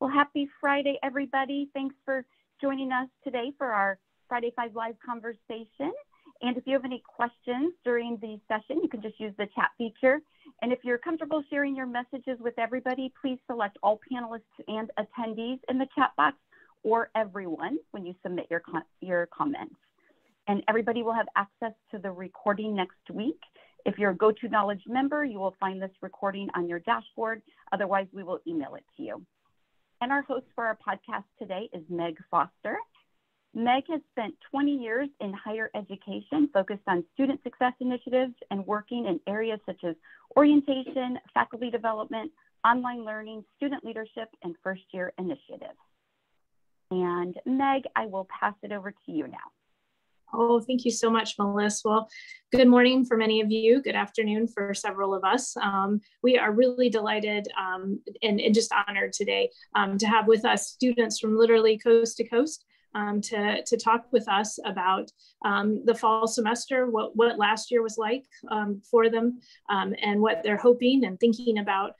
Well, happy Friday, everybody. Thanks for joining us today for our Friday Five Live conversation. And if you have any questions during the session, you can just use the chat feature. And if you're comfortable sharing your messages with everybody, please select all panelists and attendees in the chat box or everyone when you submit your, your comments. And everybody will have access to the recording next week. If you're a Go2Knowledge member, you will find this recording on your dashboard. Otherwise, we will email it to you. And our host for our podcast today is Meg Foster. Meg has spent 20 years in higher education focused on student success initiatives and working in areas such as orientation, faculty development, online learning, student leadership, and first year initiatives. And Meg, I will pass it over to you now. Oh, thank you so much, Melissa. Well, good morning for many of you. Good afternoon for several of us. Um, we are really delighted um, and, and, just honored today um, to have with us students from literally coast to coast um, to, to talk with us about um, the fall semester, what, what last year was like um, for them, and what they're hoping and thinking about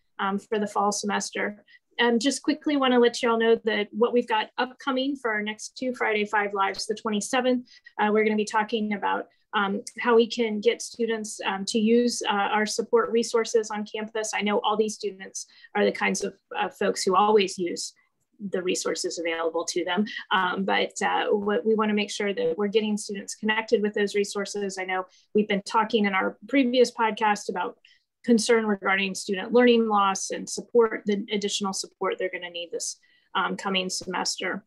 for the fall semester. And just quickly want to let you all know that what we've got upcoming for our next two Friday Five Lives, the 27th, uh, we're going to be talking about um, how we can get students um, to use uh, our support resources on campus. I know all these students are the kinds of uh, folks who always use the resources available to them. Um, but uh, what we want to make sure that we're getting students connected with those resources. I know we've been talking in our previous podcast about concern regarding student learning loss and support, the additional support they're going to need this um, coming semester.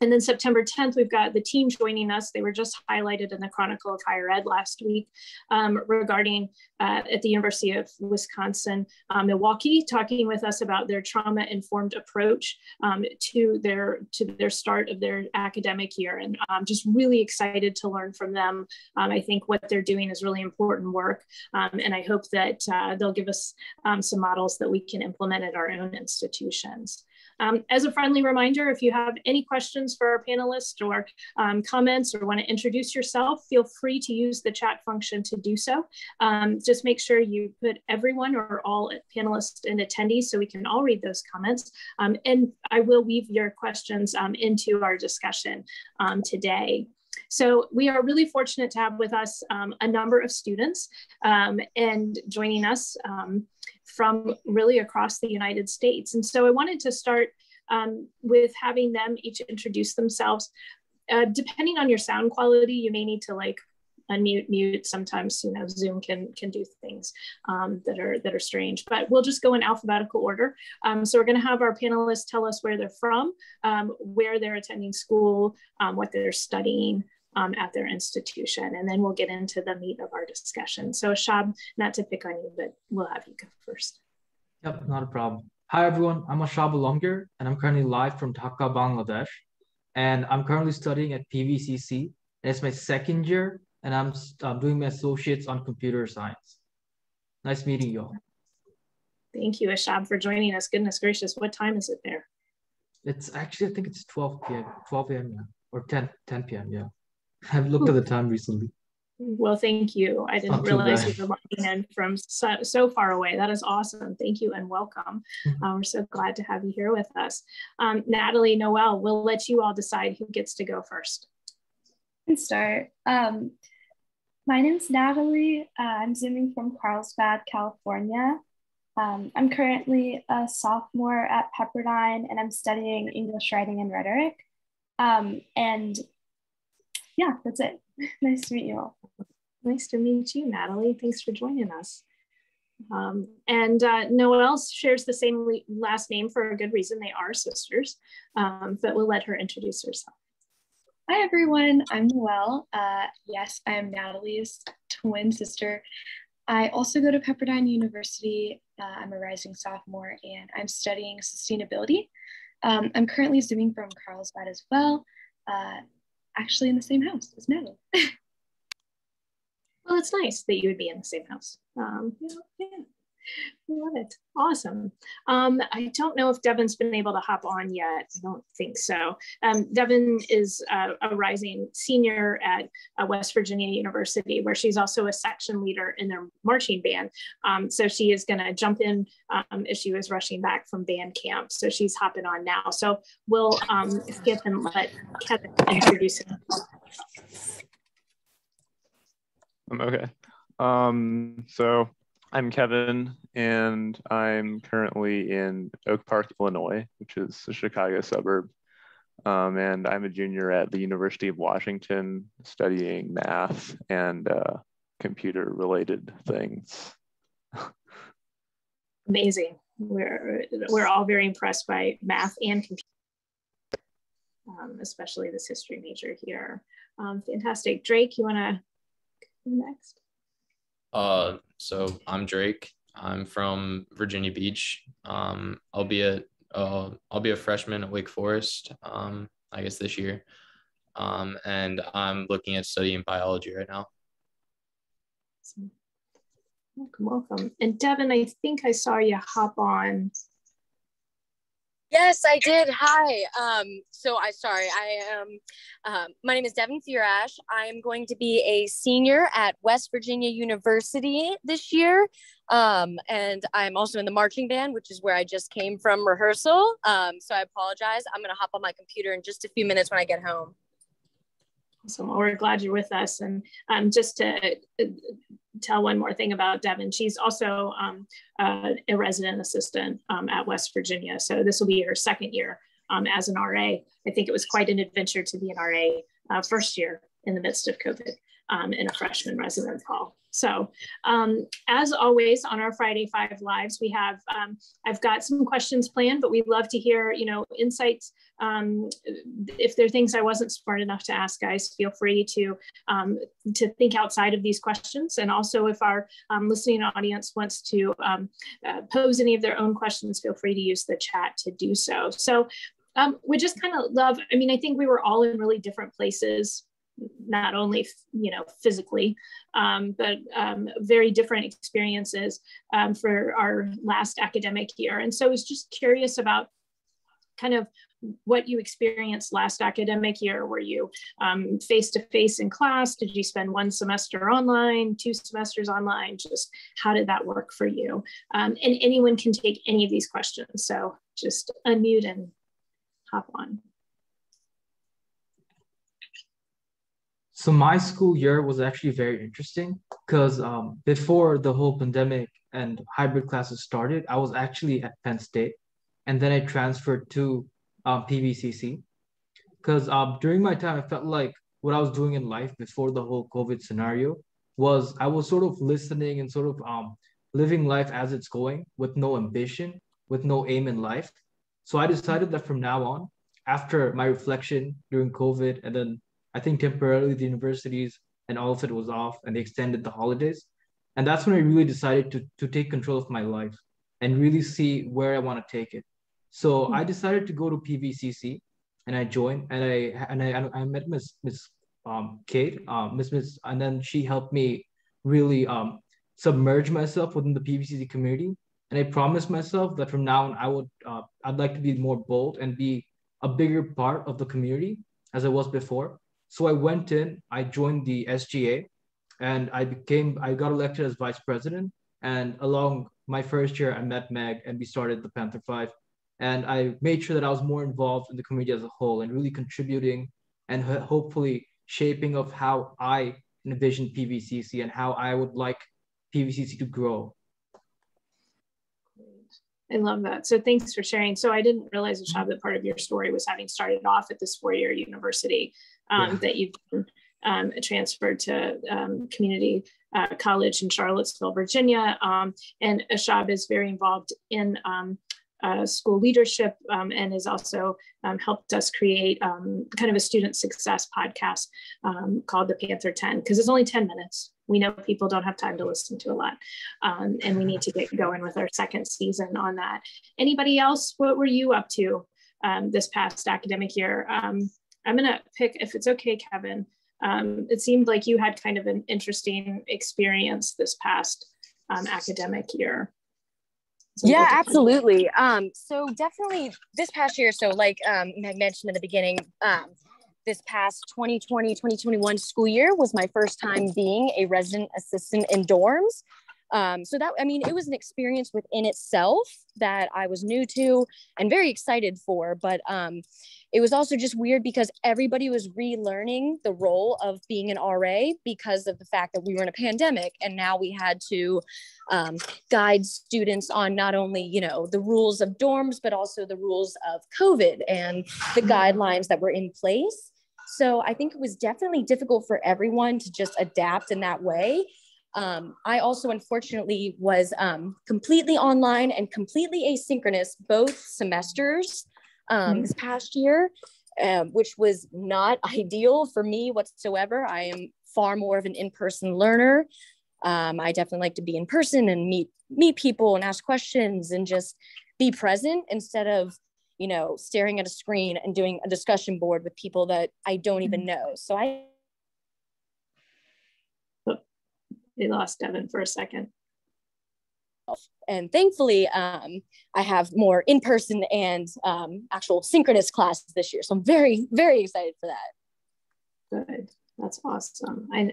And then September 10th, we've got the team joining us. They were just highlighted in the Chronicle of Higher Ed last week um, regarding uh, at the University of Wisconsin uh, Milwaukee, talking with us about their trauma-informed approach um, to their to their start of their academic year. And I'm just really excited to learn from them. Um, I think what they're doing is really important work, um, and I hope that uh, they'll give us um, some models that we can implement at our own institutions. Um, as a friendly reminder, if you have any questions for our panelists or um, comments or want to introduce yourself, feel free to use the chat function to do so. Um, just make sure you put everyone or all panelists and attendees so we can all read those comments. Um, and I will weave your questions um, into our discussion um, today. So we are really fortunate to have with us a number of students and joining us from really across the United States. And so I wanted to start um, with having them each introduce themselves. Uh, depending on your sound quality, you may need to like unmute, mute. Sometimes you know Zoom can can do things um, that are that are strange. But we'll just go in alphabetical order. Um, so we're going to have our panelists tell us where they're from, um, where they're attending school, um, what they're studying, um, at their institution. And then we'll get into the meat of our discussion. So Ashab, not to pick on you, but we'll have you go first. Yep, not a problem. Hi, everyone. I'm Ashab Alamgir, and I'm currently live from Dhaka, Bangladesh. And I'm currently studying at PVCC. And it's my second year, and I'm, I'm doing my associates on computer science. Nice meeting you all. Thank you, Ashab, for joining us. Goodness gracious, what time is it there? It's actually, I think it's 12 p.m., 12 p.m., yeah, or 10, 10 p.m., yeah. I've looked at the time recently. Well, thank you. I didn't realize you were logging in from so, so, far away. That is awesome. Thank you and welcome. Mm-hmm. Uh, we're so glad to have you here with us. Um, Natalie, Noelle, we'll let you all decide who gets to go first. And start. Um, my name's Natalie. Uh, I'm zooming from Carlsbad, California. Um, I'm currently a sophomore at Pepperdine and I'm studying English writing and rhetoric. Um, and yeah, that's it. nice to meet you all. Nice to meet you, Natalie. Thanks for joining us. Um, and uh, Noelle shares the same last name for a good reason. They are sisters, um, but we'll let her introduce herself. Hi, everyone. I'm Noelle. Uh, yes, I am Natalie's twin sister. I also go to Pepperdine University. Uh, I'm a rising sophomore and I'm studying sustainability. Um, I'm currently zooming from Carlsbad as well. Uh, actually in the same house as Natalie. well, it's nice that you would be in the same house. Um, yeah, yeah. Love it. Awesome. Um, I don't know if Devin's been able to hop on yet. I don't think so. Um, Devin is uh, a rising senior at uh, West Virginia University, where she's also a section leader in their marching band. Um, so she is going to jump in um, if she was rushing back from band camp. So she's hopping on now. So we'll um, skip and let Kevin introduce. Okay. Um, so I'm Kevin, and I'm currently in Oak Park, Illinois, which is a Chicago suburb. Um, and I'm a junior at the University of Washington studying math and uh, computer related things. Amazing. We're, we're all very impressed by math and computer, um, especially this history major here. Um, fantastic. Drake, you want to next? Uh, so I'm Drake. I'm from Virginia Beach. Um, I'll be a uh, I'll be a freshman at Wake Forest. Um, I guess this year. Um, and I'm looking at studying biology right now. Welcome, welcome. And Devin, I think I saw you hop on Yes, I did. Hi. Um, so I sorry. I am. Um, my name is Devin Furash. I am going to be a senior at West Virginia University this year, um, and I'm also in the marching band, which is where I just came from rehearsal. Um, so I apologize. I'm going to hop on my computer in just a few minutes when I get home. So we're glad you're with us. And um, just to tell one more thing about Devin, she's also um, uh, a resident assistant um, at West Virginia. So this will be her second year um, as an RA. I think it was quite an adventure to be an RA uh, first year in the midst of COVID um, in a freshman residence hall. So um, as always on our Friday Five Lives, we have, um, I've got some questions planned, but we'd love to hear, you know, insights. Um, if there are things I wasn't smart enough to ask guys, feel free to, um, to think outside of these questions. And also if our um, listening audience wants to um, uh, pose any of their own questions, feel free to use the chat to do so. So um, we just kind of love, I mean, I think we were all in really different places not only you know physically um, but um, very different experiences um, for our last academic year. And so i was just curious about kind of what you experienced last academic year. Were you face to face in class? Did you spend one semester online two semesters online? Just how did that work for you? Um, and anyone can take any of these questions. So just unmute and hop on So my school year was actually very interesting because um, before the whole pandemic and hybrid classes started, I was actually at Penn State, and then I transferred to um, PVCC because um, during my time, I felt like what I was doing in life before the whole COVID scenario was I was sort of listening and sort of um, living life as it's going with no ambition, with no aim in life. So I decided that from now on, after my reflection during COVID and then I think temporarily the universities and all of it was off and they extended the holidays. And that's when I really decided to, to take control of my life and really see where I want to take it. So mm-hmm. I decided to go to PVCC and I joined and I and I, I met Miss Miss um, Kate, um, Miss Miss, and then she helped me really um, submerge myself within the PVCC community. And I promised myself that from now on I would uh, I'd like to be more bold and be a bigger part of the community as I was before. So I went in, I joined the SGA, and I became, I got elected as vice president. And along my first year, I met Meg and we started the Panther Five. And I made sure that I was more involved in the community as a whole and really contributing and hopefully shaping of how I envision PVCC and how I would like PVCC to grow. I love that. So thanks for sharing. So I didn't realize, Ashab, that part of your story was having started off at this four-year university um, yeah. that you've um, transferred to um, community uh, college in Charlottesville, Virginia. Um, and Ashab is very involved in um, uh, school leadership um, and has also um, helped us create um, kind of a student success podcast um, called the Panther 10 because it's only 10 minutes. We know people don't have time to listen to a lot, um, and we need to get going with our second season on that. Anybody else? What were you up to um, this past academic year? I'm going to pick, if it's okay, Kevin. it seemed like you had kind of an interesting experience this past academic year. yeah, absolutely. Um, so definitely this past year, so like um, I mentioned in the beginning, um, this past 2020 2021 school year was my first time being a resident assistant in dorms um, so that i mean it was an experience within itself that i was new to and very excited for but um, it was also just weird because everybody was relearning the role of being an ra because of the fact that we were in a pandemic and now we had to um, guide students on not only you know the rules of dorms but also the rules of covid and the guidelines that were in place so I think it was definitely difficult for everyone to just adapt in that way. Um, I also, unfortunately, was um, completely online and completely asynchronous both semesters um, mm-hmm. this past year, um, which was not ideal for me whatsoever. I am far more of an in-person learner. Um, I definitely like to be in person and meet meet people and ask questions and just be present instead of you know, staring at a screen and doing a discussion board with people that I don't even mm-hmm. know. So I. They lost Devin for a second. And thankfully, um, I have more in person and um, actual synchronous classes this year. So I'm very, very excited for that. Good. That's awesome. I,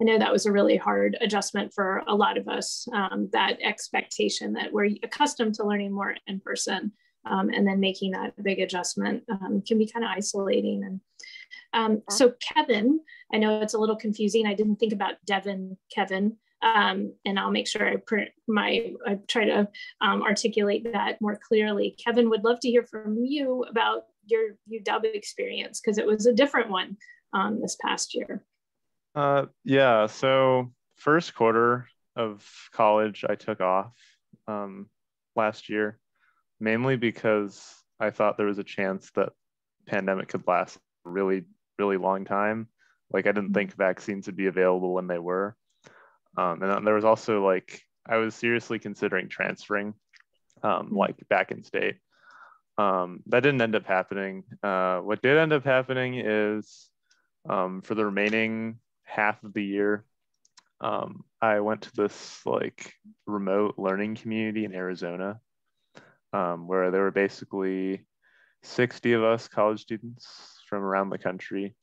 I know that was a really hard adjustment for a lot of us, um, that expectation that we're accustomed to learning more in person um, and then making that big adjustment um, can be kind of isolating. And um, so Kevin, I know it's a little confusing. I didn't think about Devin, Kevin, um, and I'll make sure I print my, I try to um, articulate that more clearly. Kevin would love to hear from you about your UW experience because it was a different one um, this past year. Uh, yeah, so first quarter of college, I took off last year mainly because I thought there was a chance that pandemic could last a really, really long time. Like I didn't think vaccines would be available when they were. Um, and there was also like I was seriously considering transferring, um, like back in state. Um, that didn't end up happening. Uh, what did end up happening is um, for the remaining half of the year, um, I went to this like remote learning community in Arizona um, where there were basically 60 of us college students from around the country.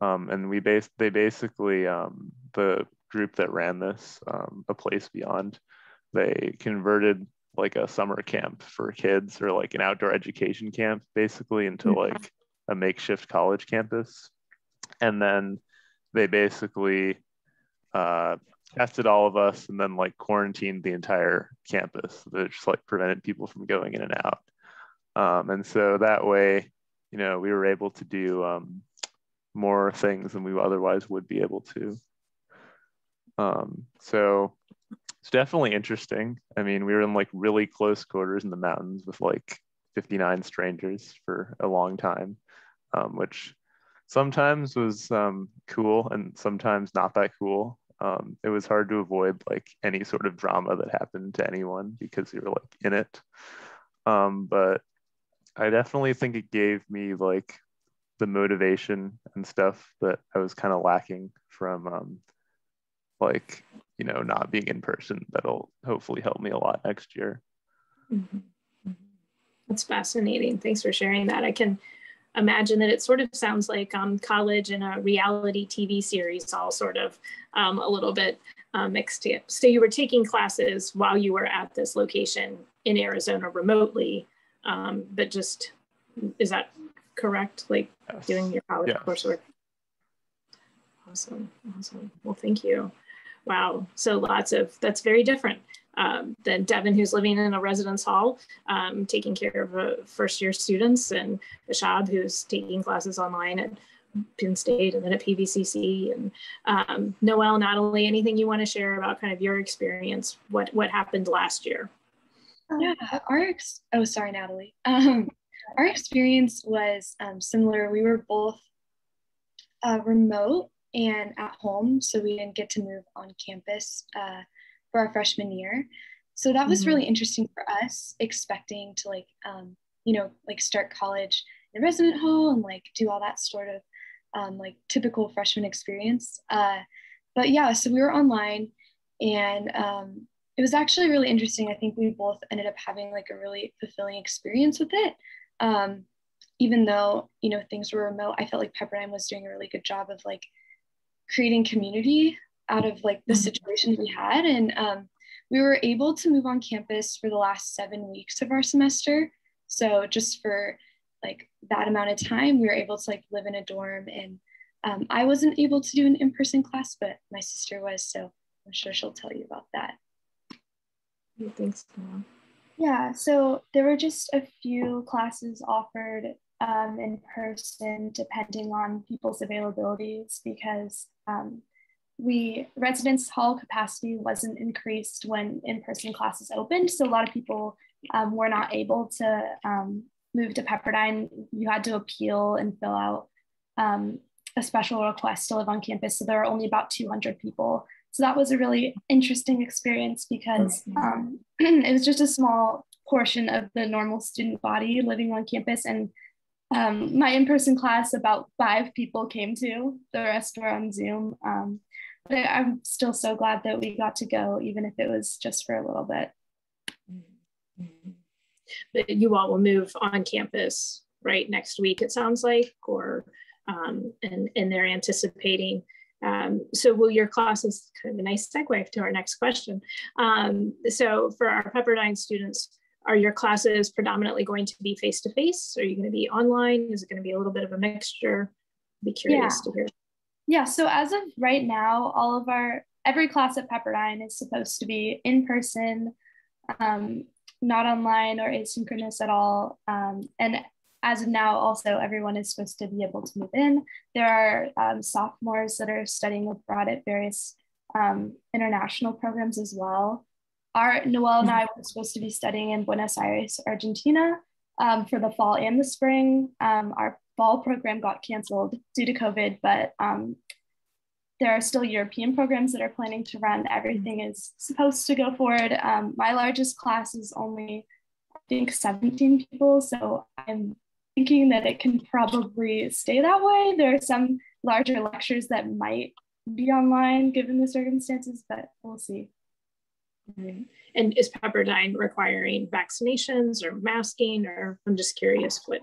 Um, and we based, they basically, um, the group that ran this, um, A Place Beyond, they converted like a summer camp for kids or like an outdoor education camp basically into mm-hmm. like a makeshift college campus. And then they basically uh, tested all of us and then like quarantined the entire campus just like prevented people from going in and out um, and so that way you know we were able to do um, more things than we otherwise would be able to um, so it's definitely interesting i mean we were in like really close quarters in the mountains with like 59 strangers for a long time um, which sometimes was um, cool and sometimes not that cool um, it was hard to avoid like any sort of drama that happened to anyone because you were like in it. Um, but I definitely think it gave me like the motivation and stuff that I was kind of lacking from um, like you know not being in person. That'll hopefully help me a lot next year. Mm-hmm. mm-hmm. That's fascinating. Thanks for sharing that. I can imagine that it sort of sounds like um, college and a reality TV series, all sort of um, a little bit uh, mixed up. So you were taking classes while you were at this location in Arizona remotely, um, but just is that correct? Like yes. doing your college yes. coursework. Awesome, awesome. Well, thank you. Wow. So lots of that's very different um, than Devin, who's living in a residence hall, um, taking care of uh, first year students, and Ashab, who's taking classes online at Penn State and then at PVCC. And um, Noelle, Natalie, anything you want to share about kind of your experience? What what happened last year? Yeah, our ex- oh sorry, Natalie. Um, our experience was um, similar. We were both uh, remote and at home, so we didn't get to move on campus. Uh, for our freshman year. So that was mm-hmm. really interesting for us, expecting to like, um, you know, like start college in a resident hall and like do all that sort of um, like typical freshman experience. Uh, but yeah, so we were online and um, it was actually really interesting. I think we both ended up having like a really fulfilling experience with it. Um, even though you know things were remote, I felt like Pepperdine was doing a really good job of like creating community out of like the mm-hmm. situation we had, and um, we were able to move on campus for the last seven weeks of our semester. So just for like that amount of time, we were able to like live in a dorm. And um, I wasn't able to do an in-person class, but my sister was. So I'm sure she'll tell you about that. Thanks, Mom. Yeah, so there were just a few classes offered um, in person, depending on people's availabilities, because um, we residence hall capacity wasn't increased when in-person classes opened so a lot of people um, were not able to um, move to pepperdine. You had to appeal and fill out um, a special request to live on campus so there were only about 200 people. So that was a really interesting experience because um, it was just a small portion of the normal student body living on campus and um, my in-person class about five people came to the rest were on zoom um, but I'm still so glad that we got to go, even if it was just for a little bit. But you all will move on campus right next week, it sounds like, or um, and, and they're anticipating. Um, so will your classes, kind of a nice segue to our next question. Um, so for our Pepperdine students, are your classes predominantly going to be face-to-face? Are you gonna be online? Is it gonna be a little bit of a mixture? I'd be curious yeah. to hear. Yeah, so as of right now, all of our every class at Pepperdine is supposed to be in person, um, not online or asynchronous at all. Um, and as of now, also everyone is supposed to be able to move in. There are um, sophomores that are studying abroad at various um, international programs as well. Our Noelle and I were supposed to be studying in Buenos Aires, Argentina, um, for the fall and the spring. Um, our fall program got canceled due to COVID, but um, there are still European programs that are planning to run. Everything is supposed to go forward. Um, my largest class is only, I think, 17 people. So I'm thinking that it can probably stay that way. There are some larger lectures that might be online given the circumstances, but we'll see. And is Pepperdine requiring vaccinations or masking, or I'm just curious what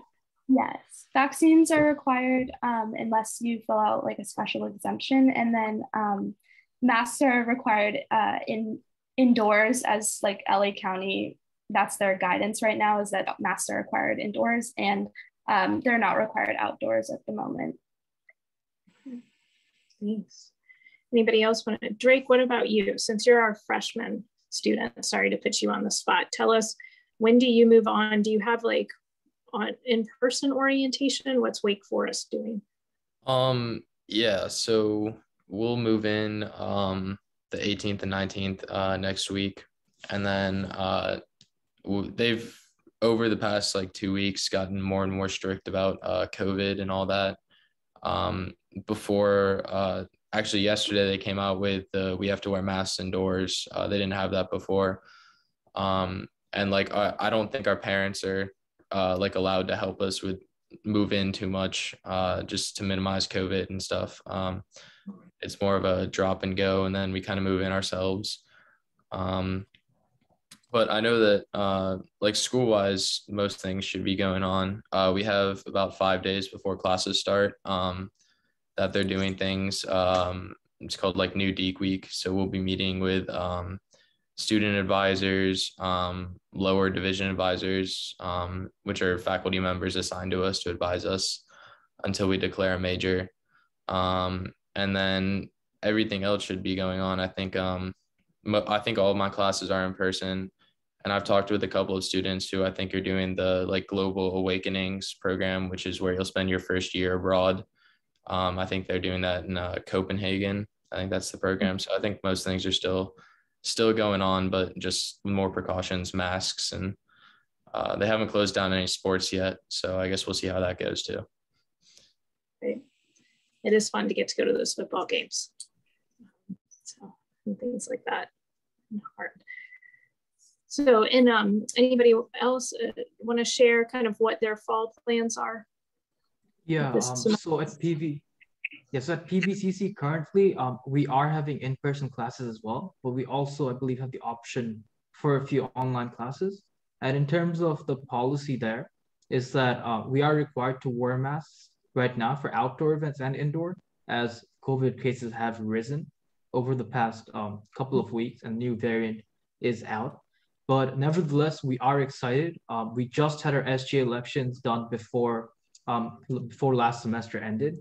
Yes, vaccines are required um, unless you fill out like a special exemption, and then um, masks are required uh, in indoors as like LA County. That's their guidance right now is that masks are required indoors, and um, they're not required outdoors at the moment. Thanks. Anybody else want to? Drake, what about you? Since you're our freshman student, sorry to put you on the spot. Tell us when do you move on? Do you have like on in-person orientation? What's Wake Forest doing? Um, yeah, so we'll move in um, the 18th and 19th uh, next week. And then uh, they've, over the past like two weeks, gotten more and more strict about uh, COVID and all that. Um, before, uh, actually, yesterday they came out with we have to wear masks indoors. Uh, they didn't have that before. Um, and like, I, I don't think our parents are uh, like allowed to help us with move in too much uh, just to minimize COVID and stuff. Um, it's more of a drop and go, and then we kind of move in ourselves. Um, but I know that uh, like school wise, most things should be going on. Uh, we have about five days before classes start um, that they're doing things. Um, it's called like New Deac Week. So we'll be meeting with um, student advisors, um, lower division advisors, um, which are faculty members assigned to us to advise us until we declare a major. Um, and then everything else should be going on. I think um, I think all of my classes are in person, and I've talked with a couple of students who I think are doing the like Global Awakenings program, which is where you'll spend your first year abroad. Um, I think they're doing that in uh, Copenhagen. I think that's the program. So I think most things are still still going on, but just more precautions, masks, and uh, they haven't closed down any sports yet. So I guess we'll see how that goes too. It is fun to get to go to those football games. So and things like that. Hard. So, and um, anybody else uh, want to share kind of what their fall plans are? Yeah. Um, so at PV, Yes, at PVCC currently, um, we are having in-person classes as well, but we also, I believe, have the option for a few online classes. And in terms of the policy there, is that uh, we are required to wear masks right now for outdoor events and indoor, as COVID cases have risen over the past um, couple of weeks and new variant is out. But nevertheless, we are excited. Um, we just had our SGA elections done before um, before last semester ended.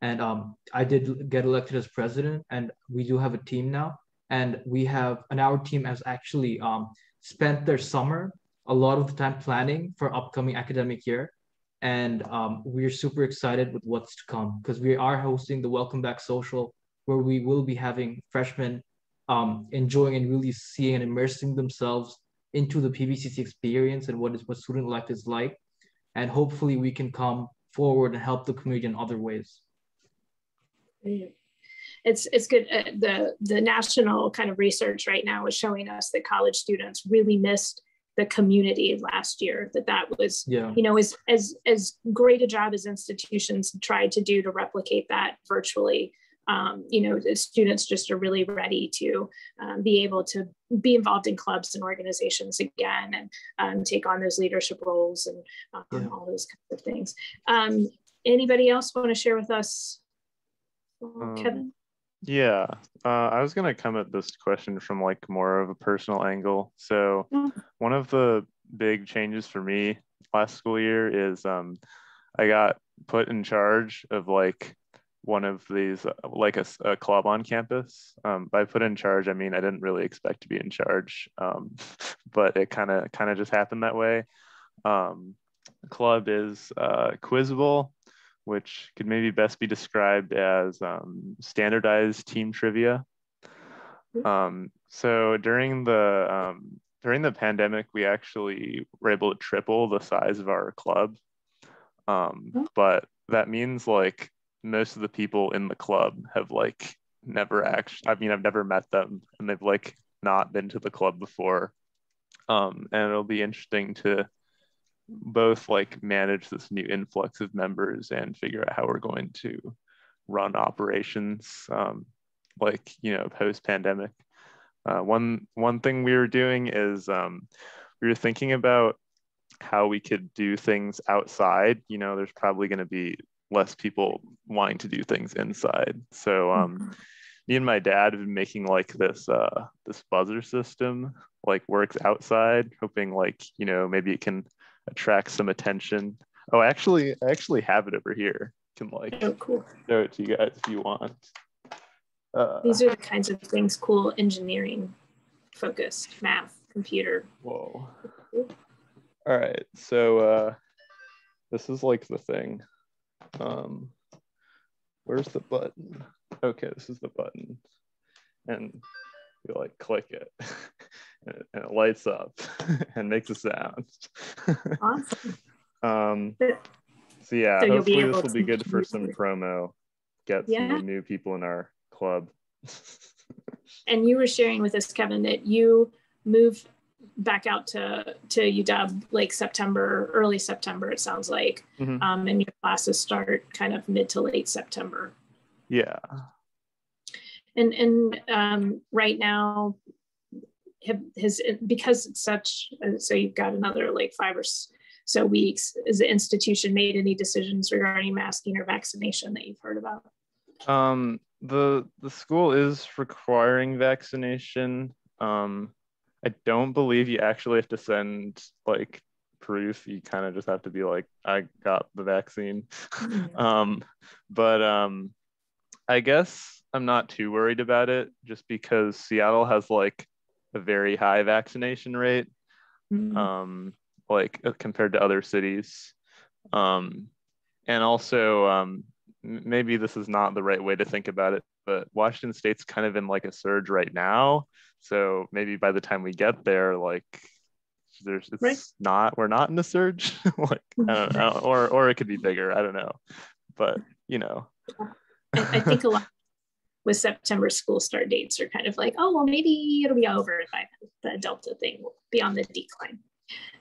And um, I did get elected as president, and we do have a team now. And we have, and our team has actually um, spent their summer a lot of the time planning for upcoming academic year. And um, we're super excited with what's to come because we are hosting the Welcome Back Social, where we will be having freshmen um, enjoying and really seeing and immersing themselves into the PVCC experience and what is what student life is like. And hopefully we can come forward and help the community in other ways. It's, it's good. Uh, the, the national kind of research right now is showing us that college students really missed the community last year that that was yeah. you know as as as great a job as institutions tried to do to replicate that virtually um, you know the students just are really ready to um, be able to be involved in clubs and organizations again and um, take on those leadership roles and um, yeah. all those kinds of things um, anybody else want to share with us um, kevin yeah, uh, I was gonna come at this question from like more of a personal angle. So mm. one of the big changes for me last school year is um, I got put in charge of like one of these uh, like a, a, club on campus. Um, by put in charge, I mean I didn't really expect to be in charge, um, but it kind of kind of just happened that way. Um, club is uh, Quiz Bowl which could maybe best be described as um, standardized team trivia. Mm-hmm. Um, so during the um, during the pandemic, we actually were able to triple the size of our club. Um, oh. But that means like most of the people in the club have like never actually. I mean, I've never met them, and they've like not been to the club before. Um, and it'll be interesting to both like manage this new influx of members and figure out how we're going to run operations um, like you know post pandemic uh, one one thing we were doing is um, we were thinking about how we could do things outside you know there's probably going to be less people wanting to do things inside so um, mm-hmm. me and my dad have been making like this uh, this buzzer system like works outside hoping like you know maybe it can attract some attention. Oh, actually, I actually have it over here. Can like oh, cool. show it to you guys if you want. Uh, These are the kinds of things cool engineering focused, math, computer. Whoa. All right, so uh, this is like the thing. Um, where's the button? Okay, this is the button, and you like click it. and it lights up and makes a sound. Awesome. um, so yeah, so hopefully this will be good for some promo. Get yeah. some new people in our club. and you were sharing with us, Kevin, that you moved back out to to UW like September, early September. It sounds like, mm-hmm. um, and your classes start kind of mid to late September. Yeah. And and um, right now, have has because it's such uh, so you've got another like five or so weeks has the institution made any decisions regarding masking or vaccination that you've heard about um the the school is requiring vaccination um i don't believe you actually have to send like proof you kind of just have to be like i got the vaccine mm-hmm. um but um i guess i'm not too worried about it just because seattle has like a very high vaccination rate, mm-hmm. um, like uh, compared to other cities. Um, and also, um, maybe this is not the right way to think about it, but Washington State's kind of in like a surge right now. So maybe by the time we get there, like there's it's right. not we're not in a surge, like I don't know, or or it could be bigger. I don't know, but you know. I, I think a lot with September school start dates are kind of like, oh, well, maybe it'll be over if I the Delta thing will be on the decline.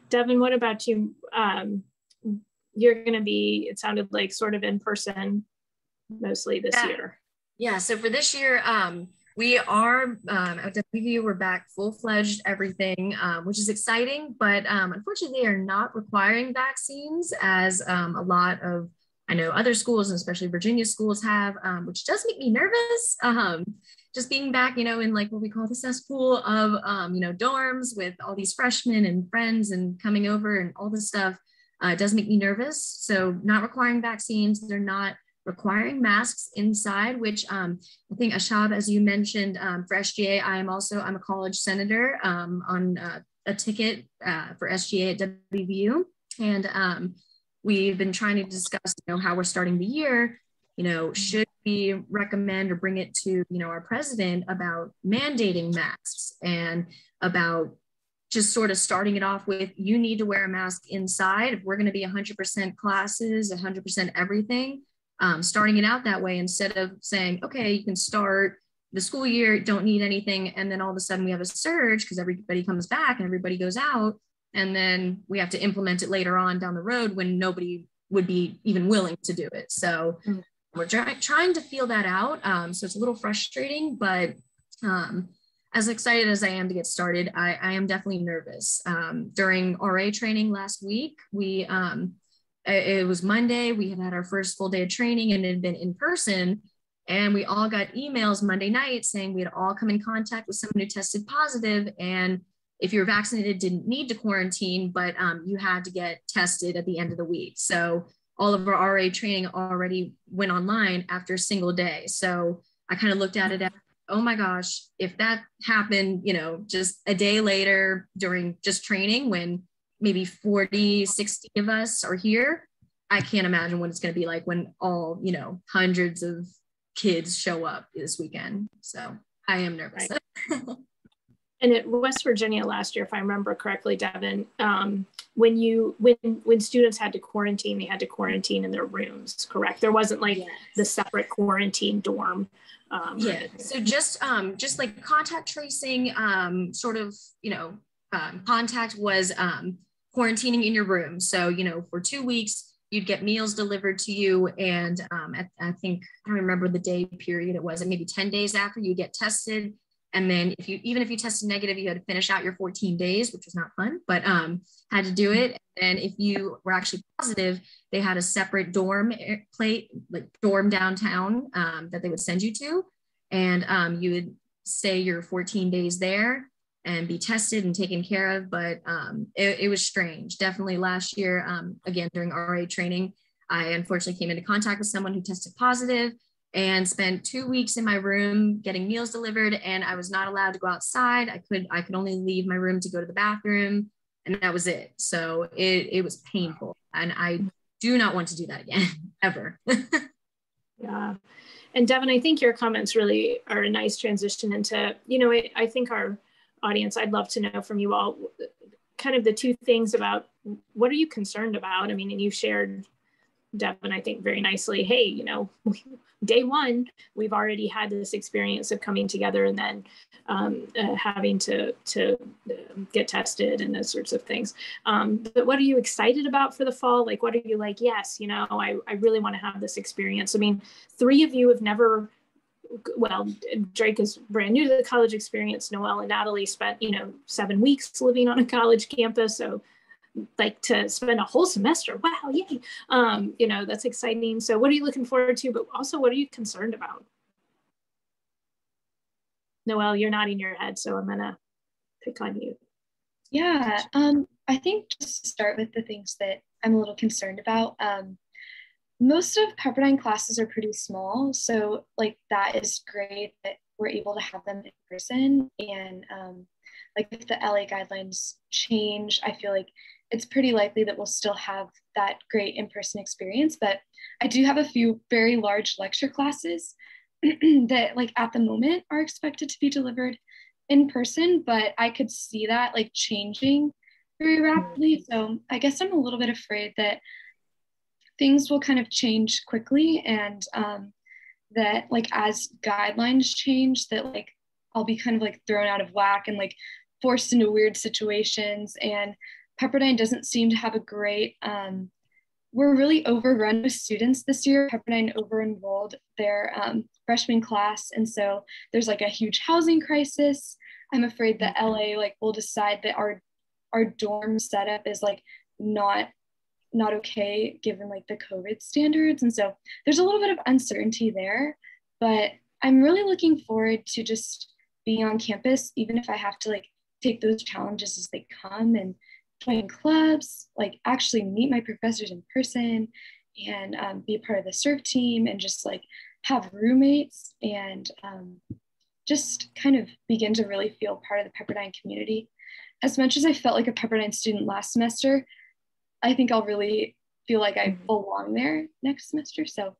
Devin, what about you? Um, you're going to be, it sounded like sort of in person mostly this yeah. year? Yeah, so for this year, um, we are um, at WVU, we're back full fledged everything, um, which is exciting, but um, unfortunately, they are not requiring vaccines as um, a lot of I know other schools, and especially Virginia schools, have, um, which does make me nervous. Um, just being back, you know, in like what we call the cesspool of, you know, dorms with all these freshmen and friends and coming over and all this stuff uh, does make me nervous. So not requiring vaccines, they're not requiring masks inside, which um, I think Ashab, as you mentioned, um, for SGA, I am also, I'm a college senator um, on uh, a ticket uh, for SGA at WVU. And um, we've been trying to discuss, you know, how we're starting the year, you know, should we recommend or bring it to, you know, our president about mandating masks and about just sort of starting it off with you need to wear a mask inside. If we're going to be 100% classes, 100% everything, um, starting it out that way instead of saying, okay, you can start the school year, don't need anything. And then all of a sudden we have a surge because everybody comes back and everybody goes out. And then we have to implement it later on down the road when nobody would be even willing to do it. So mm. we're try- trying to feel that out. Um, so it's a little frustrating, but um, as excited as I am to get started, I, I am definitely nervous. Um, during RA training last week, we um, it was Monday. We had had our first full day of training and it had been in person. And we all got emails Monday night saying we had all come in contact with someone who tested positive and if you were vaccinated, didn't need to quarantine, but um, you had to get tested at the end of the week. So all of our RA training already went online after a single day. So I kind of looked at it as, oh my gosh, if that happened, you know, just a day later during just training when maybe 40, 60 of us are here, I can't imagine what it's going to be like when all, you know, hundreds of kids show up this weekend. So I am nervous. Right. and at West Virginia last year, if I remember correctly, Devin, um, when you when when students had to quarantine, they had to quarantine in their rooms. Correct? There wasn't like yes. the separate quarantine dorm. Um, yeah. So just um, just like contact tracing, um, sort of you know, um, contact was um, quarantining in your room. So, you know, for two weeks, you'd get meals delivered to you. And um, at, I think, I remember the day period it was, and maybe 10 days after you get tested. And then if you, even if you tested negative, you had to finish out your 14 days, which was not fun, but um, had to do it. And if you were actually positive, they had a separate dorm plate, like dorm downtown um, that they would send you to. And um, you would stay your 14 days there and be tested and taken care of. But um, it, it, was strange. Definitely last year, um, again, during RA training, I unfortunately came into contact with someone who tested positive and spent two weeks in my room getting meals delivered and I was not allowed to go outside. I could I could only leave my room to go to the bathroom and that was it. So it, it was painful and I do not want to do that again ever. yeah. And Devin, I think your comments really are a nice transition into, you know, I, I think our audience, I'd love to know from you all kind of the two things about what are you concerned about? I mean, and you shared, Devin, I think very nicely, hey, you know, day one, we've already had this experience of coming together and then um, uh, having to, to uh, get tested and those sorts of things. Um, but what are you excited about for the fall? Like, what are you like, yes, you know, I, I really want to have this experience. I mean, three of you have never well, Drake is brand new to the college experience. Noelle and Natalie spent, you know, seven weeks living on a college campus. So like to spend a whole semester. Wow, yay. Um, you know, that's exciting. So what are you looking forward to? But also what are you concerned about? Noelle, you're nodding your head, so I'm gonna pick on you. Yeah, um, I think just to start with the things that I'm a little concerned about. Um, most of Pepperdine classes are pretty small. So like that is great that we're able to have them in person. And um, like if the LA guidelines change, I feel like it's pretty likely that we'll still have that great in-person experience. But I do have a few very large lecture classes that like at the moment are expected to be delivered in person, but I could see that like changing very rapidly. So I guess I'm a little bit afraid that things will kind of change quickly and um, that like as guidelines change that like i'll be kind of like thrown out of whack and like forced into weird situations and pepperdine doesn't seem to have a great um, we're really overrun with students this year. Pepperdine over enrolled their um, freshman class. And so there's like a huge housing crisis. I'm afraid that LA like will decide that our our dorm setup is like not not okay given like the COVID standards. And so there's a little bit of uncertainty there, but I'm really looking forward to just being on campus, even if I have to like take those challenges as they come and join clubs, like actually meet my professors in person and um, be a part of the serve team and just like have roommates and um, just kind of begin to really feel part of the Pepperdine community. As much as I felt like a Pepperdine student last semester, I think I'll really feel like I mm-hmm. belong there next semester. So,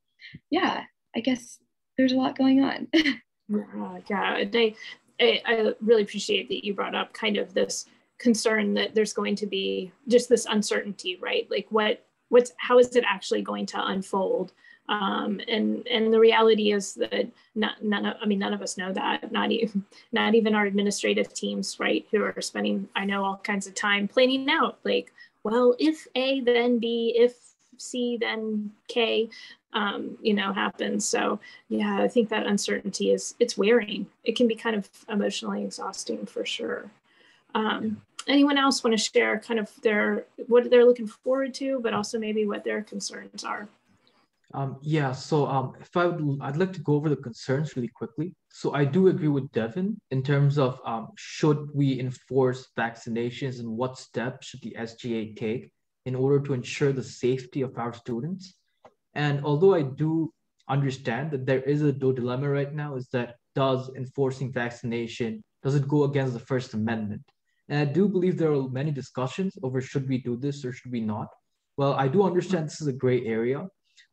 yeah, I guess there's a lot going on. yeah, yeah. They, I, I really appreciate that you brought up kind of this concern that there's going to be just this uncertainty, right? Like what what's how is it actually going to unfold? Um, and and the reality is that not, none of I mean none of us know that not even not even our administrative teams right who are spending I know all kinds of time planning out like well if A then B if C then K um, you know happens. So yeah I think that uncertainty is it's wearing. It can be kind of emotionally exhausting for sure. Um, anyone else want to share kind of their what they're looking forward to but also maybe what their concerns are um, yeah, so um, if I would, I'd like to go over the concerns really quickly. So I do agree with Devin in terms of um, should we enforce vaccinations and what steps should the SGA take in order to ensure the safety of our students. And although I do understand that there is a dilemma right now, is that does enforcing vaccination does it go against the First Amendment? And I do believe there are many discussions over should we do this or should we not. Well, I do understand this is a gray area,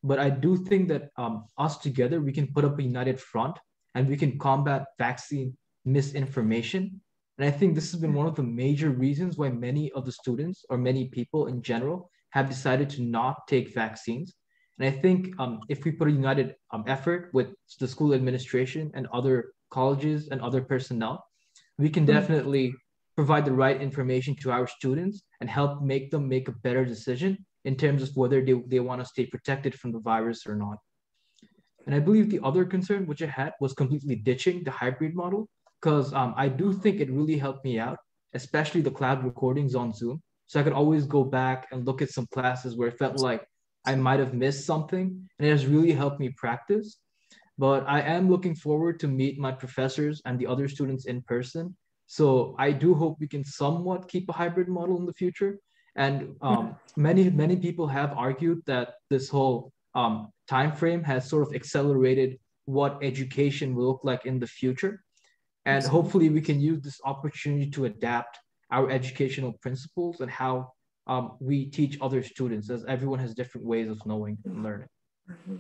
but I do think that um, us together, we can put up a united front and we can combat vaccine misinformation. And I think this has been one of the major reasons why many of the students or many people in general have decided to not take vaccines. And I think um, if we put a united um, effort with the school administration and other colleges and other personnel, we can definitely provide the right information to our students and help make them make a better decision in terms of whether they, they want to stay protected from the virus or not. And I believe the other concern which I had was completely ditching the hybrid model because um, I do think it really helped me out, especially the cloud recordings on Zoom. So I could always go back and look at some classes where it felt like I might have missed something and it has really helped me practice. But I am looking forward to meet my professors and the other students in person. So I do hope we can somewhat keep a hybrid model in the future and um, many many people have argued that this whole um, time frame has sort of accelerated what education will look like in the future. And hopefully we can use this opportunity to adapt our educational principles and how um, we teach other students as everyone has different ways of knowing and learning. Mm-hmm.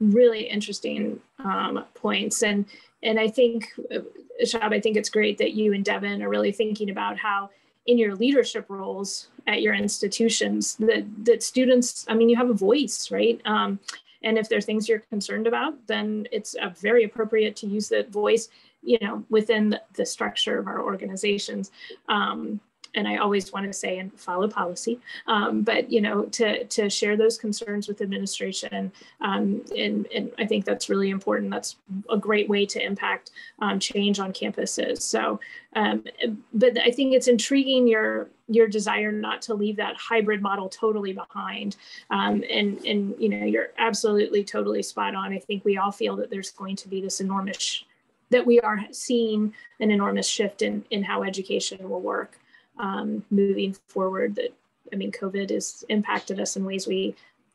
Really interesting um, points. And, and I think, uh, Shab, I think it's great that you and Devin are really thinking about how in your leadership roles at your institutions that that students i mean you have a voice right? Um, and if there are things you're concerned about then it's very appropriate to use that voice you know within the, the structure of our organizations. Um, and I always want to say and follow policy, um, but you know, to to share those concerns with administration, um, and and I think that's really important. That's a great way to impact um, change on campuses. So, um, but I think it's intriguing your your desire not to leave that hybrid model totally behind, um, and and you know, you're absolutely totally spot on. I think we all feel that there's going to be this enormous that we are seeing an enormous shift in in how education will work um, moving forward that i mean covid has impacted us in ways we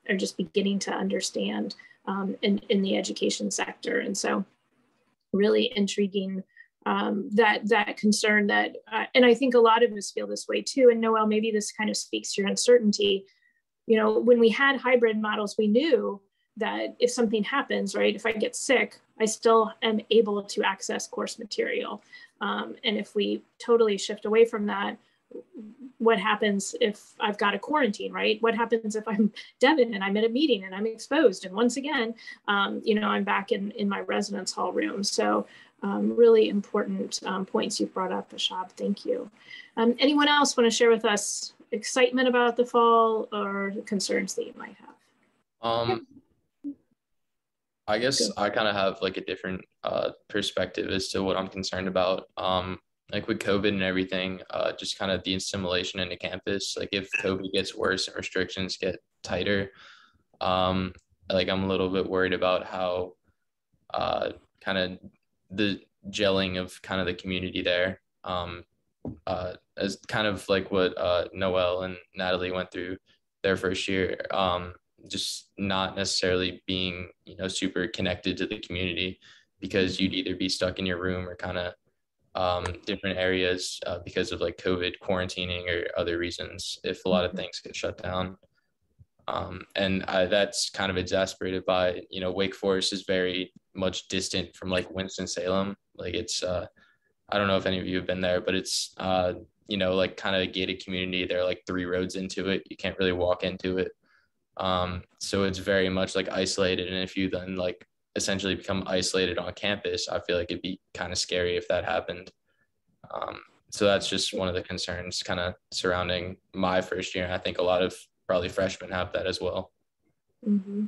are just beginning to understand um, in, in the education sector. And so really intriguing um, that that concern that uh, and i think a lot of us feel this way too. And Noelle maybe this kind of speaks to your uncertainty. You know when we had hybrid models we knew that if something happens right if i get sick i still am able to access course material. Um, and if we totally shift away from that what happens if I've got a quarantine, right? What happens if I'm Devin and I'm at a meeting and I'm exposed? And once again, um, you know, I'm back in, in my residence hall room. So um, really important um, points you've brought up, Ashab. Thank you. Um, anyone else want to share with us excitement about the fall or concerns that you might have? Um, I guess I kind of have like a different uh, perspective as to what I'm concerned about. Um, like with COVID and everything, uh, just kind of the assimilation into campus. Like if COVID gets worse and restrictions get tighter, um, like I'm a little bit worried about how uh, kind of the gelling of kind of the community there. Um, uh, as kind of like what uh, Noelle and Natalie went through their first year. Um, just not necessarily being you know super connected to the community because you'd either be stuck in your room or kind of um, different areas uh, because of like COVID quarantining or other reasons if a lot of mm-hmm. things get shut down. Um, and I, that's kind of exasperated by you know Wake Forest is very much distant from like Winston Salem. Like it's uh, I don't know if any of you have been there, but it's uh, you know like kind of a gated community. There are like three roads into it. You can't really walk into it. Um, so it's very much like isolated. And if you then like essentially become isolated on campus, I feel like it'd be kind of scary if that happened. Um, so that's just one of the concerns kind of surrounding my first year. And I think a lot of probably freshmen have that as well. Mm-hmm.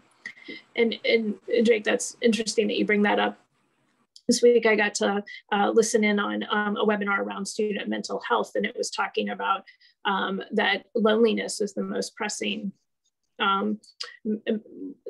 And, and Drake, that's interesting that you bring that up. This week, I got to uh, listen in on um, a webinar around student mental health, and it was talking about um, that loneliness is the most pressing um,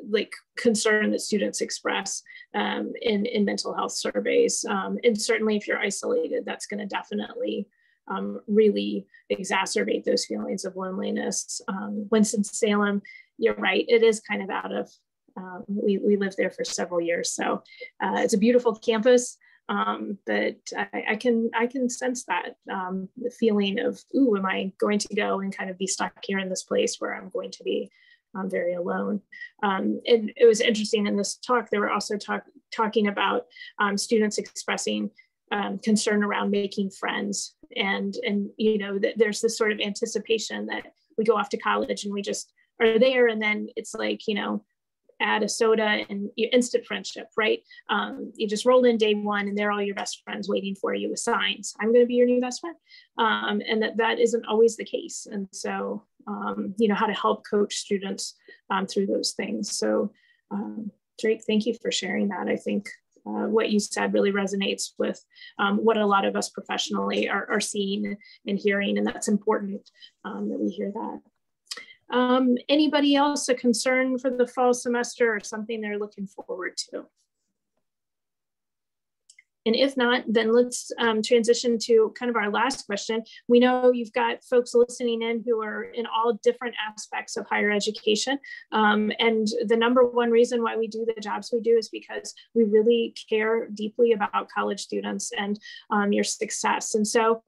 like concern that students express um, in, in mental health surveys. Um, and certainly if you're isolated, that's gonna definitely um, really exacerbate those feelings of loneliness. Um, Winston-Salem, you're right, it is kind of out of, um, we, we lived there for several years. So uh, it's a beautiful campus. Um, but I, I, can I can sense that um, the feeling of ooh, am I going to go and kind of be stuck here in this place where I'm going to be um, very alone. Um, and it was interesting in this talk, they were also talk, talking about um, students expressing um, concern around making friends. And, and you know, th there's this sort of anticipation that we go off to college and we just are there and then it's like, you know, add a soda and instant friendship, right? Um, you just roll in day one and they're all your best friends waiting for you with signs. I'm going to be your new best friend. Um, and that, that isn't always the case. And so, um, you know, how to help coach students um, through those things. So um, Drake, thank you for sharing that. I think uh, what you said really resonates with um, what a lot of us professionally are, are seeing and hearing, and that's important that we hear that. Um, anybody else a concern for the fall semester or something they're looking forward to? And if not, then let's um, transition to kind of our last question. We know you've got folks listening in who are in all different aspects of higher education. Um, and the number one reason why we do the jobs we do is because we really care deeply about college students and um, your success. And so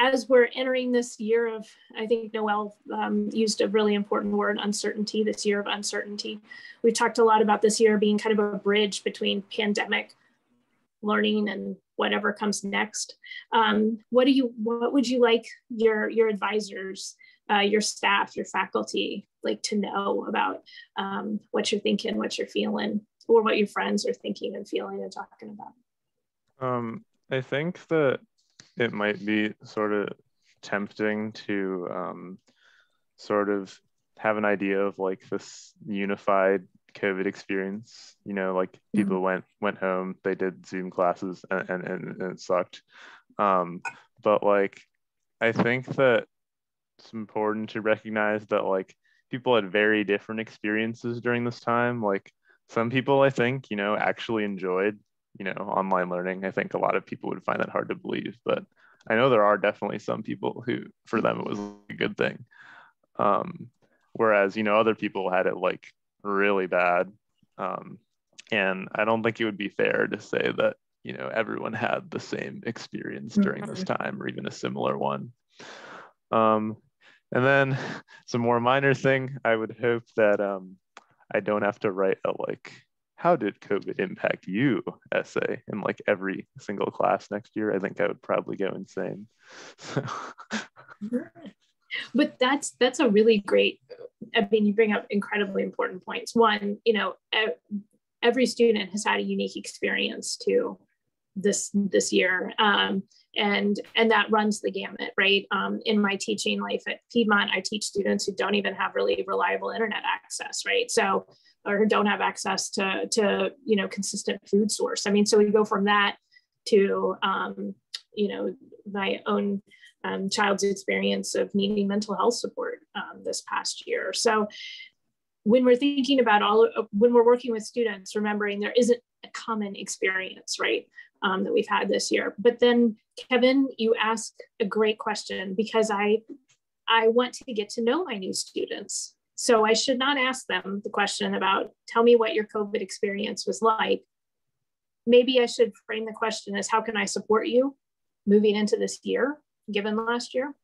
as we're entering this year of, I think Noelle um, used a really important word, uncertainty, this year of uncertainty. We've talked a lot about this year being kind of a bridge between pandemic learning and whatever comes next. Um, what do you, what would you like your, your advisors, uh, your staff, your faculty like to know about um, what you're thinking, what you're feeling, or what your friends are thinking and feeling and talking about? Um, I think that it might be sort of tempting to um, sort of have an idea of like this unified COVID experience. You know, like mm-hmm. people went went home, they did Zoom classes, and and, and it sucked. Um, but like, I think that it's important to recognize that like people had very different experiences during this time. Like some people, I think, you know, actually enjoyed you know online learning i think a lot of people would find that hard to believe but i know there are definitely some people who for them it was a good thing um, whereas you know other people had it like really bad um, and i don't think it would be fair to say that you know everyone had the same experience during this mm-hmm. time or even a similar one um, and then some more minor thing i would hope that um, i don't have to write a like how did COVID impact you essay in like every single class next year, I think I would probably go insane. but that's that's a really great i mean you bring up incredibly important points. One you know every student has had a unique experience to this this year. Um, and and that runs the gamut right? Um, in my teaching life at piedmont i teach students who don't even have really reliable internet access right? So or don't have access to to you know consistent food source. I mean so we go from that to um, you know my own um, child's experience of needing mental health support um, this past year so when we're thinking about all when we're working with students remembering there isn't a common experience right um, that we've had this year. But then, Kevin, you ask a great question because I, I want to get to know my new students. So I should not ask them the question about, tell me what your COVID experience was like. Maybe I should frame the question as, how can I support you moving into this year, given last year?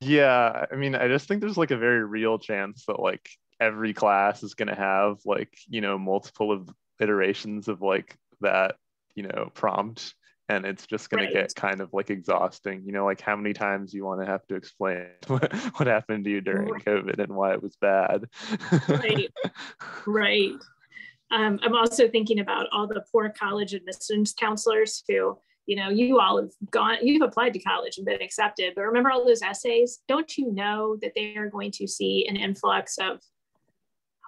Yeah, I mean, I just think there's like a very real chance that like every class is going to have like, you know, multiple of iterations of like that you know prompt and it's just going right. to get kind of like exhausting you know like how many times you want to have to explain what, what happened to you during right. covid and why it was bad right right um, i'm also thinking about all the poor college admissions counselors who you know you all have gone you've applied to college and been accepted but remember all those essays don't you know that they are going to see an influx of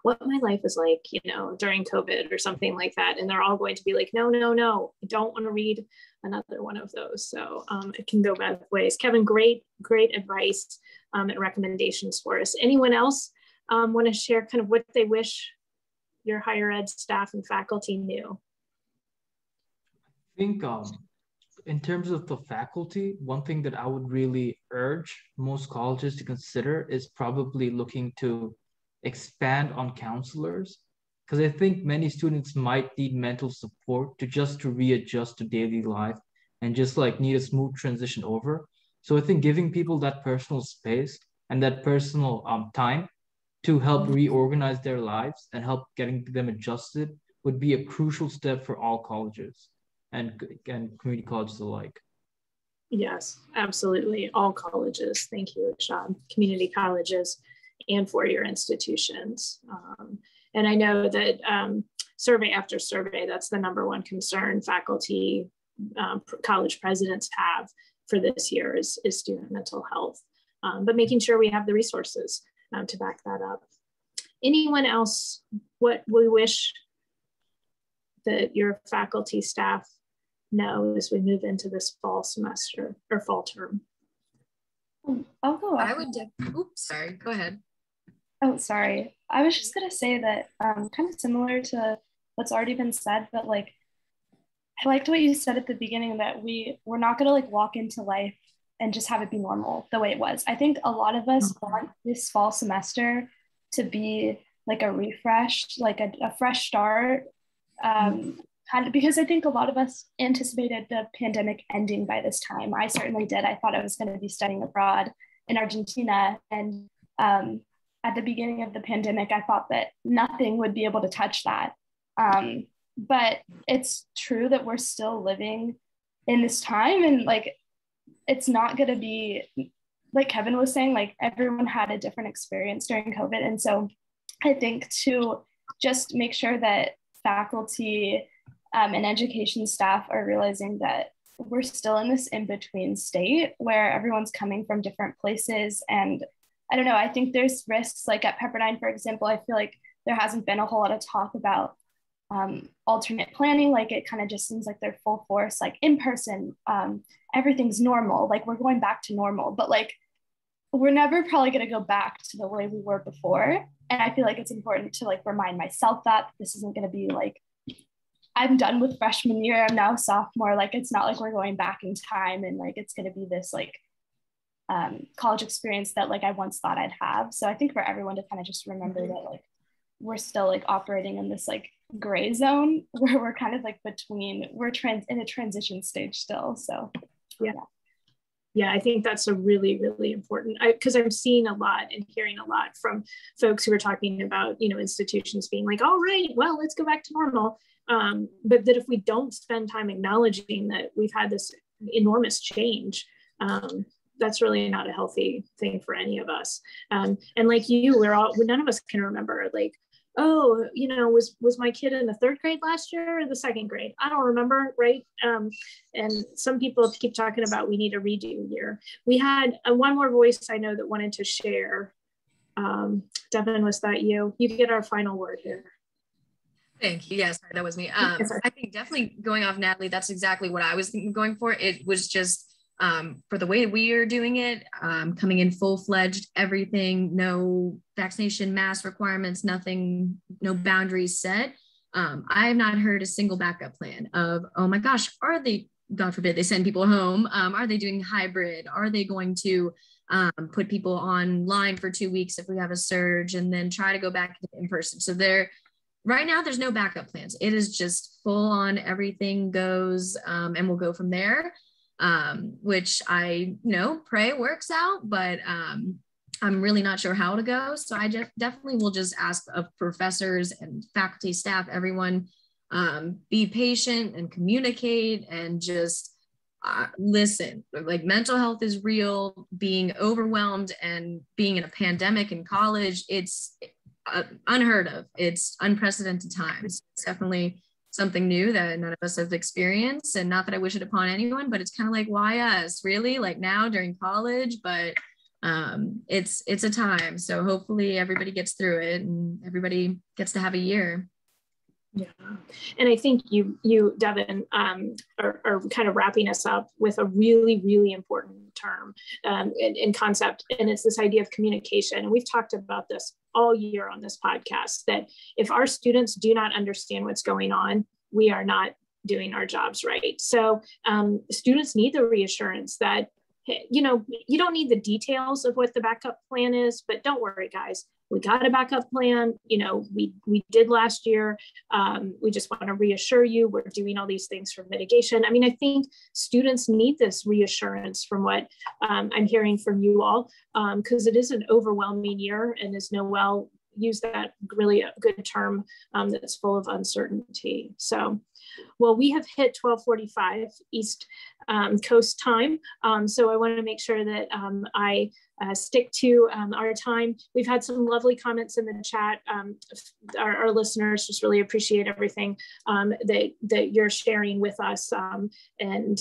what my life was like, you know, during COVID or something like that. And they're all going to be like, no, no, no, I don't want to read another one of those. So um, it can go both ways. Kevin, great, great advice um, and recommendations for us. Anyone else um, want to share kind of what they wish your higher ed staff and faculty knew? I think um, in terms of the faculty, one thing that I would really urge most colleges to consider is probably looking to expand on counselors because I think many students might need mental support to just to readjust to daily life and just like need a smooth transition over. So I think giving people that personal space and that personal um, time to help reorganize their lives and help getting them adjusted would be a crucial step for all colleges and, and community colleges alike. Yes, absolutely. All colleges. Thank you, Sean. Community colleges and for your institutions. Um, and I know that um, survey after survey, that's the number one concern faculty, um, college presidents have for this year is, is student mental health. Um, but making sure we have the resources um, to back that up. Anyone else, what we wish that your faculty staff know as we move into this fall semester or fall term? I'll go. I would. Oops, sorry. Go ahead. Oh, sorry. I was just gonna say that um, kind of similar to what's already been said, but like I liked what you said at the beginning that we we're not gonna like walk into life and just have it be normal the way it was. I think a lot of us mm-hmm. want this fall semester to be like a refresh, like a, a fresh start. Um, kind of, because I think a lot of us anticipated the pandemic ending by this time. I certainly did. I thought I was going to be studying abroad in Argentina, and um, at the beginning of the pandemic, I thought that nothing would be able to touch that. Um, but it's true that we're still living in this time and like it's not going to be like Kevin was saying, like everyone had a different experience during COVID. And so I think to just make sure that faculty um, and education staff are realizing that we're still in this in between state where everyone's coming from different places and I don't know. I think there's risks like at Pepperdine, for example, I feel like there hasn't been a whole lot of talk about um, alternate planning. Like it kind of just seems like they're full force, like in person, um, everything's normal. Like we're going back to normal, but like we're never probably going to go back to the way we were before. And I feel like it's important to like remind myself that this isn't going to be like, I'm done with freshman year. I'm now sophomore. Like it's not like we're going back in time and like it's going to be this like um, college experience that like I once thought I'd have. So I think for everyone to kind of just remember mm-hmm. that like we're still like operating in this like gray zone where we're kind of like between we're trans in a transition stage still. So yeah. Yeah, I think that's a really, really important because I'm seeing a lot and hearing a lot from folks who are talking about, you know, institutions being like, all right, well, let's go back to normal. Um, but that if we don't spend time acknowledging that we've had this enormous change, um, that's really not a healthy thing for any of us. Um, and like you, we're all none of us can remember like oh, you know, was was my kid in the third grade last year or the second grade? I don't remember, right? Um, and some people keep talking about we need a redo year. We had a, one more voice I know that wanted to share. Um, Devin, was that you? You get our final word here. Thank you. Yes, that was me. Um, I think definitely going off Natalie, that's exactly what I was going for. It was just um, for the way we are doing it, um, coming in full fledged, everything, no vaccination, mask requirements, nothing, no boundaries set. Um, I have not heard a single backup plan of, oh my gosh, are they, God forbid, they send people home? Um, are they doing hybrid? Are they going to um, put people online for two weeks if we have a surge and then try to go back in person? So there, right now, there's no backup plans. It is just full on everything goes um, and we'll go from there um, which I you know pray works out, but um, I'm really not sure how to go. So I just definitely will just ask of professors and faculty, staff, everyone, um, be patient and communicate and just uh, listen. Like mental health is real. Being overwhelmed and being in a pandemic in college, it's uh, unheard of. It's unprecedented times. It's definitely something new that none of us have experienced. And not that I wish it upon anyone, but it's kind of like, why us? Really? Like now during college, but um, it's it's a time. So hopefully everybody gets through it and everybody gets to have a year. Yeah, and I think you you Devin um, are, are kind of wrapping us up with a really really important term um, in, in concept, and it's this idea of communication. And we've talked about this all year on this podcast. That if our students do not understand what's going on, we are not doing our jobs right. So um, students need the reassurance that you know, you don't need the details of what the backup plan is, but don't worry, guys. We got a backup plan. You know, we we did last year. Um, we just want to reassure you we're doing all these things for mitigation. I mean, I think students need this reassurance from what um, I'm hearing from you all, because um, it is an overwhelming year, and as Noelle used that really good term um, that's full of uncertainty. So well, we have hit 1245 East um, Coast time. Um, so I want to make sure that um, I uh, stick to um, our time. We've had some lovely comments in the chat. Um, our, our, listeners just really appreciate everything um, that, that you're sharing with us and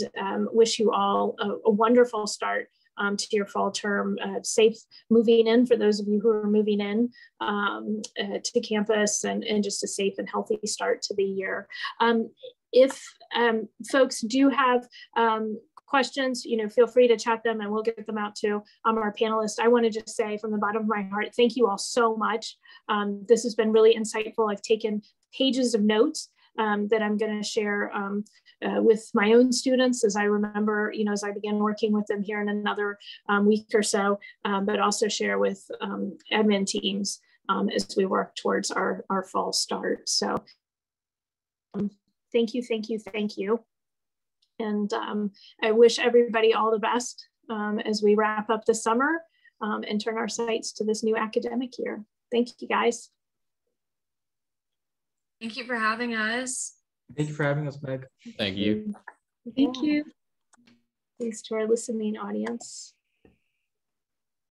wish you all a, a wonderful start um, to your fall term. Uh, safe moving in for those of you who are moving in um, uh, to campus and, and just a safe and healthy start to the year. Um, if um, folks do have um, questions, you know, feel free to chat them and we'll get them out to um, our panelists. I want to just say from the bottom of my heart, thank you all so much. Um, this has been really insightful. I've taken pages of notes um, that I'm going to share um, uh, with my own students as I remember, you know, as I began working with them here in another um, week or so, um, but also share with um, admin teams um, as we work towards our, our fall start. So thank you, thank you, thank you. And um, I wish everybody all the best um, as we wrap up the summer um, and turn our sights to this new academic year. Thank you guys. Thank you for having us. Thank you for having us, Meg. Thank you. Thank you. Thanks to our listening audience.